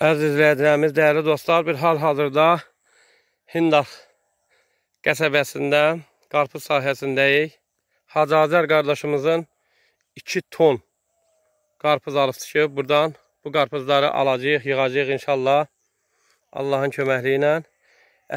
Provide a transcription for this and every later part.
Əziz izləyicilərimiz, dəyərli dostlar, bir hal-hazırda Hindax qəsəbəsində qarpız sahəsindəyik. Hacı Azər qardaşımızın 2 ton qarpız alıb çıxıb. Buradan bu qarpızları alacağıq, yığacağıq inşallah. Allahın köməkliyi ilə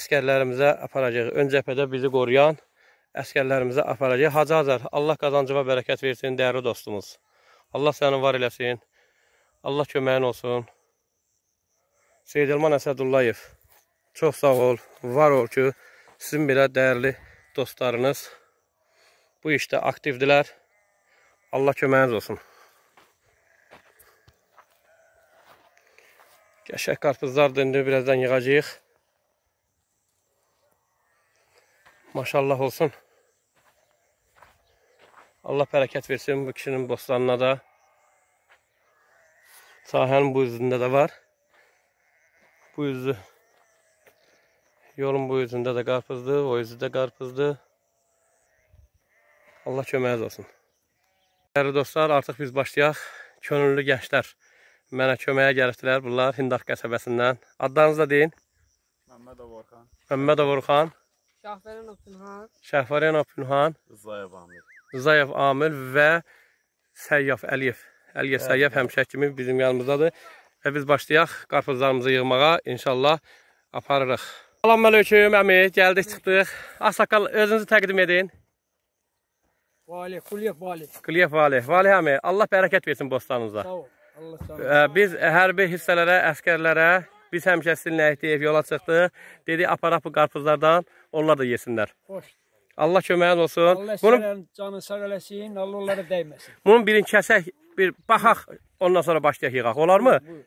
əskərlərimizə aparacağıq. Ön cəbhədə bizi qoruyan əskərlərimizə aparacağıq. Hacı Azər, Allah qazancıva bərəkət versin, dəyərli dostumuz. Allah səni var eləsin. Allah köməyin olsun. Seydilman Əsədullayev, çox sağ ol, var ol ki, sizin belə dəyərli dostlarınız bu işdə aktivdilər. Allah köməyiniz olsun. Qəşək qarpızlardır, indi birazdan yığacaq. Maşallah olsun. Allah bərəkət versin bu kişinin bostanına da. Sahənin bu üzündə də var. Bu yüzü yolun bu yüzündə də qarpızdır, o yüzü də qarpızdır. Allah köməyiniz olsun. Dəyərli dostlar, artıq biz başlayaq. Könüllü gənclər mənə köməyə gəlibdilər. Bunlar Hindaq qəsəbəsindən. Adlarınızı da deyin. Məmmədov Orxan. Məmmədov Orxan, Şahbərin Otunhan. Şəhvaryanov Pünhan, Zayev Amir. Zayev Amil və Səyyaf Əliyev. Əliyev Səyyaf həmişə kimi bizim yanımızdadır. Və biz başlayaq qarpızlarımızı yığmağa. İnşallah aparırıq. Salam aleyküm əmi. Gəldik, çıxdıq. Asakal özünüzü təqdim edin. Vali, Kulyev Vali. Qliyev Valih. Valih əmi, Allah bərəkət versin bostanınıza. Sağ ol. Allah sağ ol. Biz hərbi hissələrə, əskərlərə, biz həmişə sizinlə deyib yola çıxdıq. Dedi, aparaq bu qarpızlardan, onlar da yesinlər. Hoş. Allah köməyiniz olsun. Allah Bunun, sizlərin canı sağ eləsin. Allah onlara dəyməsin. bunun birini kəsək, bir baxaq, ondan sonra başlayaq yığaq. Olarmı? Buyur.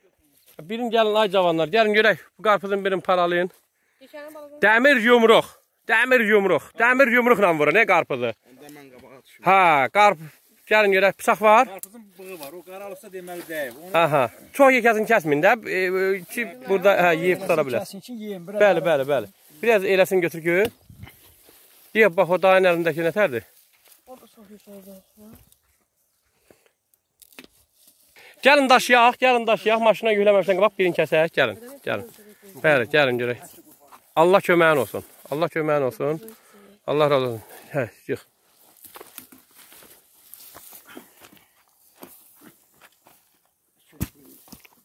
Birin gəlin ay cavanlar, gəlin görək. Bu qarpızın birini paralayın. Dəmir yumruq. Dəmir yumruq. Dəmir yumruqla vurun, nə qarpızı? Onda mən qabağa düşüm. Ha, qarp. Gəlin görək, bıçaq var. Qarpızın bığı var. O qaralıqsa deməli deyib. Onu Aha. Çox yekəsini kəsməyin də, e, e, ki burada hə yeyib qutara bilər. Kəsin ki, yeyin. Bəli, bəli, bəli. Biraz eləsin götür gör. Deyək bax o dayın əlindəki nətərdir? Gəlin daşıyaq, gəlin daşıyaq. Maşına yükləməmişdən qabaq birini kəsək. Gəlin, gəlin. Bəli, gəlin görək. Allah köməyin olsun. Allah köməyin olsun. Allah razı olsun. Hə, yığ.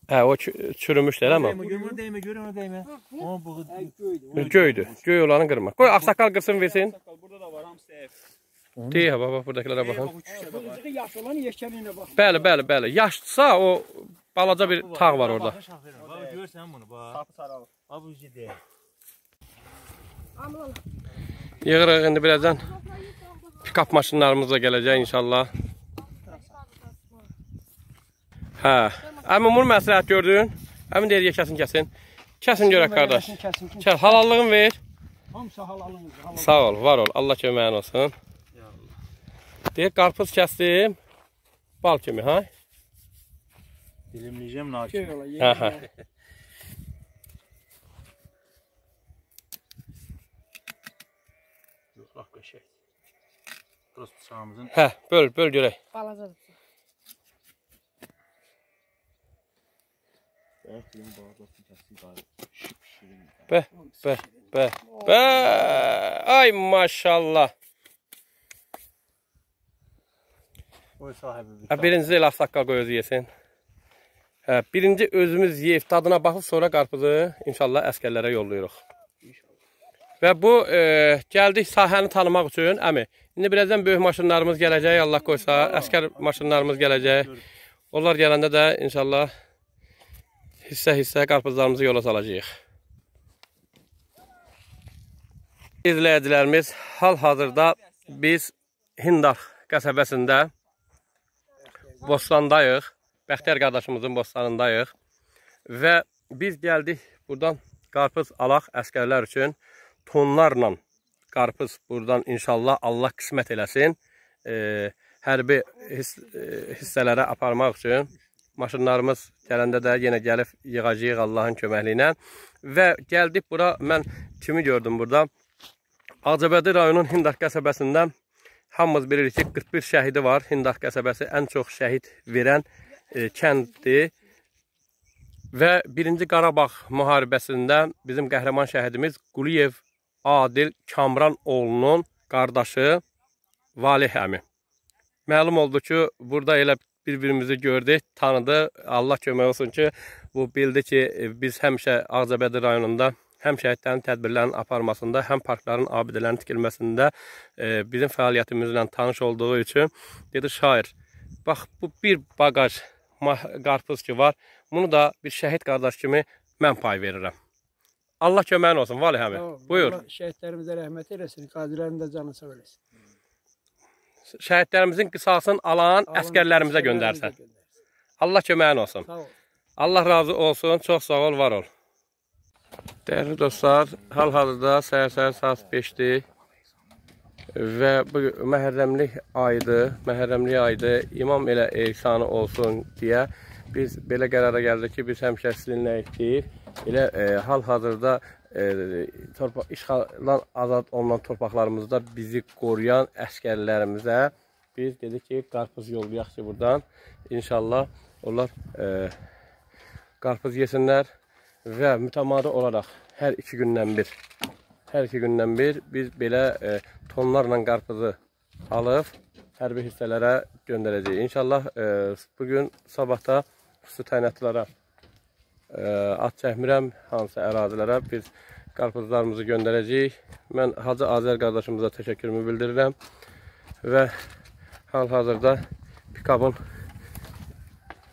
Hə, o çü- çürümüşlər amma. Görmə dəymə, görmə dəymə. Onun bığı Göydür. Göy olanı qırma. Qoy ağsaqqal qırsın versin. burada da var. Hamısı deyib. Deyə bax, bax buradakilərə baxın. Bu küçüdə də var. Bıcığı yaş olan yeşkəlinə bax. Bəli, bəli, bəli. Yaşdsa o balaca bir tağ var orada. Bax görsən bunu bax. Sapı saralıq. Bax bu deyil. Yığırıq indi birazdan. Pikap maşınlarımız da gələcək inşallah. Hə. Əmin bunu məsləhət gördün? Əmin deyir kəsin kəsin. Kəsin görək qardaş. Kəsin, kəsin, kəsin. Kəs halallığın ver. Hamısı halalınız. Halal. Sağ ol, var ol. Allah köməyin olsun. Diye karpuz kestim. Bal kimi ha? Dilimleyeceğim nakim. Aha. Yoxlaq qəşək. Şey. Burası bıçağımızın. Hə, böl, böl görək. Şey be, be, be, be. Ay maşallah. Oy sahibi bir. Hə, birinci el ağsaqqal qoy özü yesin. Hə, birinci özümüz yeyib dadına baxıb sonra qarpızı inşallah əskərlərə yollayırıq. Və bu e, gəldik sahəni tanımaq üçün əmi. İndi birazdan böyük maşınlarımız gələcək, Allah qoysa, əskər maşınlarımız gələcək. Onlar gələndə də inşallah hissə-hissə qarpızlarımızı yola salacağıq. İzləyicilərimiz hal-hazırda biz Hindax qəsəbəsində bostandayıq. Bəxtiyar qardaşımızın bostanındayıq. Və biz gəldik buradan qarpız alaq əskərlər üçün. Tonlarla qarpız buradan inşallah Allah qismət eləsin. E, hərbi hiss, e, hissələrə aparmaq üçün. Maşınlarımız gələndə də yenə gəlib yığacağıq Allahın köməkliyi ilə. Və gəldik bura, mən kimi gördüm burada? Ağcabədi rayonun Hindar qəsəbəsində hamımız bilirik ki, 41 şəhidi var. Hindar qəsəbəsi ən çox şəhid verən e, kənddir. Və 1-ci Qarabağ müharibəsində bizim qəhrəman şəhidimiz Quliyev Adil Kamran oğlunun qardaşı Valih əmi. Məlum oldu ki, burada elə bir-birimizi gördük, tanıdı. Allah kömək olsun ki, bu bildi ki, biz həmişə Ağcabədi rayonunda həm şəhidlərin tədbirlərinin aparmasında, həm parkların, abidələrin tikilməsində e, bizim fəaliyyətimizlə tanış olduğu üçün dedi şair, bax bu bir bagaj qarpız ki var, bunu da bir şəhid qardaş kimi mən pay verirəm. Allah köməyin olsun, Valih əmi. Buyur. Allah şəhidlərimizə rəhmət eləsin, qazilərin də canı sağ eləsin. Şəhidlərimizin qisasını alan Alın, əskərlərimizə göndərsən. Allah köməyin olsun. Ol. Allah razı olsun. Çox sağ ol, var ol. Dəyərli dostlar, hal-hazırda səhər-səhər saat 5-dir və bu məhərrəmlik ayıdır. Məhərrəmlik ayıdır. İmam elə ehsanı olsun deyə biz belə qərara gəldik ki, biz həmişə sizinlə etdik. Elə e, hal-hazırda e, torpa işğaldan azad olunan torpaqlarımızda bizi qoruyan əskərlərimizə biz dedik ki, qarpız yollayaq ki, buradan inşallah onlar e, qarpız yesinlər və mütəmadi olaraq hər iki gündən bir hər iki gündən bir biz belə e, tonlarla qarpızı alıb hərbi hissələrə göndərəcəyik. İnşallah e, bugün sabahda xüsusi təyinatlara e, at çəkmirəm hansı ərazilərə biz qarpızlarımızı göndərəcəyik. Mən Hacı Azər qardaşımıza təşəkkürümü bildirirəm və hal-hazırda pikabın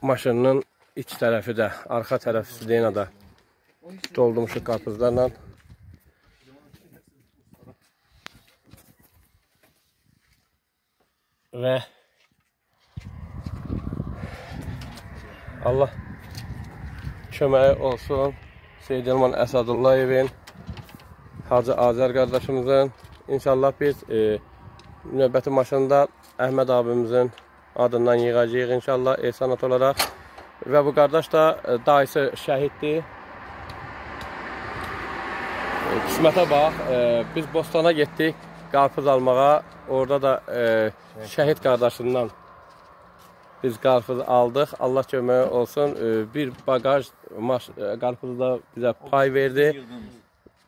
maşınının iç tərəfi də, arxa tərəfi Sidenada doldurmuşuq qarpızlarla. Və Allah köməyi olsun Seyid Elman Əsədullayevin, Hacı Azər qardaşımızın. İnşallah biz e, növbəti maşında Əhməd abimizin adından yığacağıq inşallah ehsanat olaraq. Və bu qardaş da e, dayısı şəhiddir. E, Qismətə bax, e, biz Bostana getdik qarpız almağa. Orada da e, şəhid qardaşından biz qarpız aldıq. Allah köməyi olsun. E, bir bagaj maş, e, qarpızı da bizə pay verdi.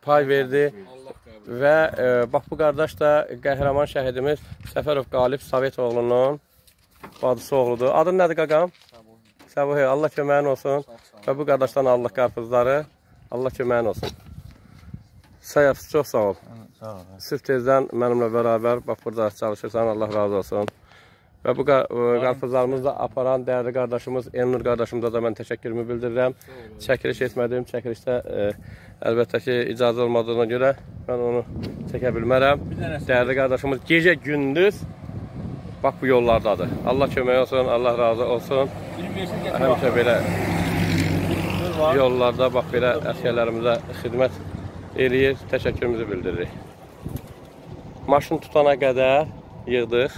Pay verdi. Və e, bax bu qardaş da qəhrəman şəhidimiz Səfərov Qalib Sovet oğlunun bacısı oğludur. Adın nədir qaqam? Səbuhi, Allah köməyin olsun. Və bu qardaşdan Allah qarpızları. Allah köməyin olsun. Sayaf, çox sağ ol. Sağ ol. Sırf tezdən mənimlə bərabər bax burada çalışırsan. Allah razı olsun. Və bu qarpızlarımızı da aparan dəyərli qardaşımız Elnur qardaşımıza da mən təşəkkürümü bildirirəm. Çəkiliş etmədiyim çəkilişdə ə, əlbəttə ki, icazə olmadığına görə mən onu çəkə bilmərəm. Dəyərli qardaşımız gecə gündüz bax bu yollardadır. Allah kömək olsun, Allah razı olsun. Həmişə belə yollarda bax belə əsgərlərimizə xidmət eləyir, təşəkkürümüzü bildiririk. Maşın tutana qədər yığdıq.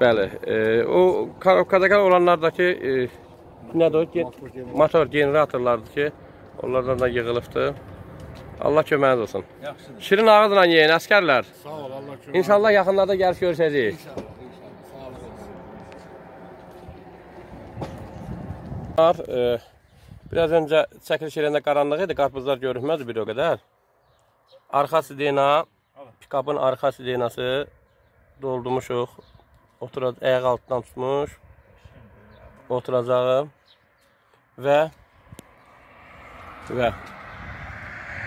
Bəli, e, o Kadakar olanlardakı e, nədir o? Motor generatorlardır ki, onlardan da yığılıbdır. Allah köməyiniz olsun. Yaxşıdır. Şirin ağızla yeyin, əskərlər. Sağ ol Allah kömək. İnşallah yaxınlarda gəlib görüşəcəyik. İnşallah, inşallah. Sağlıq olsun. Biraz öncə çəkiliş eləyəndə qaranlıq idi, qarpızlar görünməzdi bir o qədər. Arxa sidena, pikapın arxa sidenası doldurmuşuq. Oturacaq, ayaq altından tutmuş. Oturacağım. Və və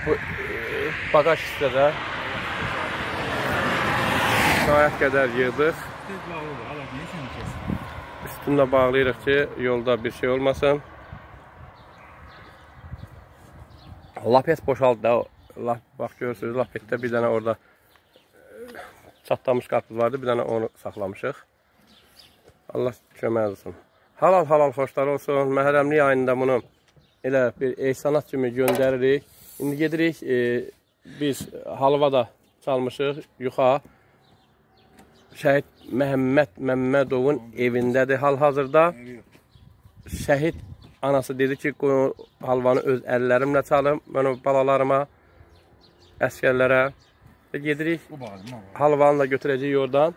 bu e, bagaj hissədə kifayət qədər yığdıq. Üstündə bağlayırıq ki, yolda bir şey olmasın. Lapet boşaldı da. Lap, bax görürsünüz, lapetdə bir dənə orada e, çatlamış qarpız vardı, bir dənə onu saxlamışıq. Allah kömək olsun. Halal halal xoşlar olsun. Məhərrəmlik ayında bunu elə bir ehsanat kimi göndəririk. İndi gedirik, e, biz halva da çalmışıq yuxa. Şəhid Məhəmməd Məmmədovun evindədir hal-hazırda. Şəhid anası dedi ki, qoyun halvanı öz əllərimlə çalım, mən o balalarıma, əskərlərə və gedirik. Halvanı da götürəcəyik oradan.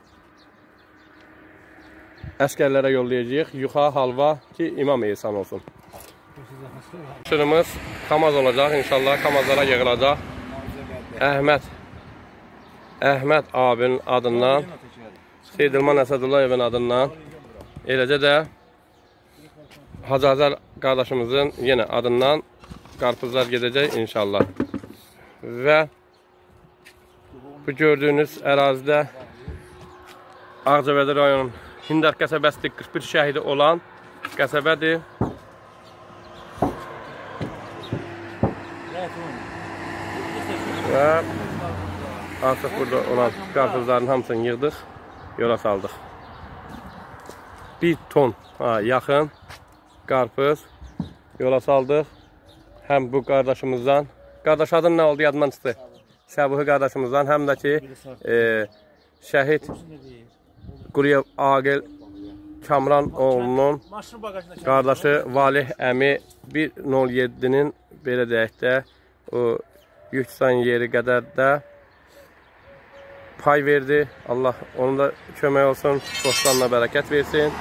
Əskərlərə yollayacağıq. Yuxa halva ki, imam ehsan olsun. Sürümüz kamaz olacaq inşallah. Kamazlara yığılacaq. Əhməd Əhməd abinin adından Seydilman Əsədullayevin adından eləcə də Hacı Azər qardaşımızın yenə adından qarpızlar gedəcək inşallah. Və bu gördüyünüz ərazidə Ağcabədi rayon Hindar qəsəbəsi 41 şəhidi olan qəsəbədir. Və artıq burada olan qarpızların hamısını yığdıq, yola saldıq. 1 ton ha, yaxın qarpız yola saldıq. Həm bu qardaşımızdan, qardaş adın nə oldu yadımdan çıxdı. Səbuhi qardaşımızdan, həm də ki e, şəhid Quliyev Aqil Kamran oğlunun qardaşı Valih əmi 107-nin belə deyək də o yük tutan yeri qədər də pay verdi. Allah onun da kömək olsun, dostlarına bərəkət versin.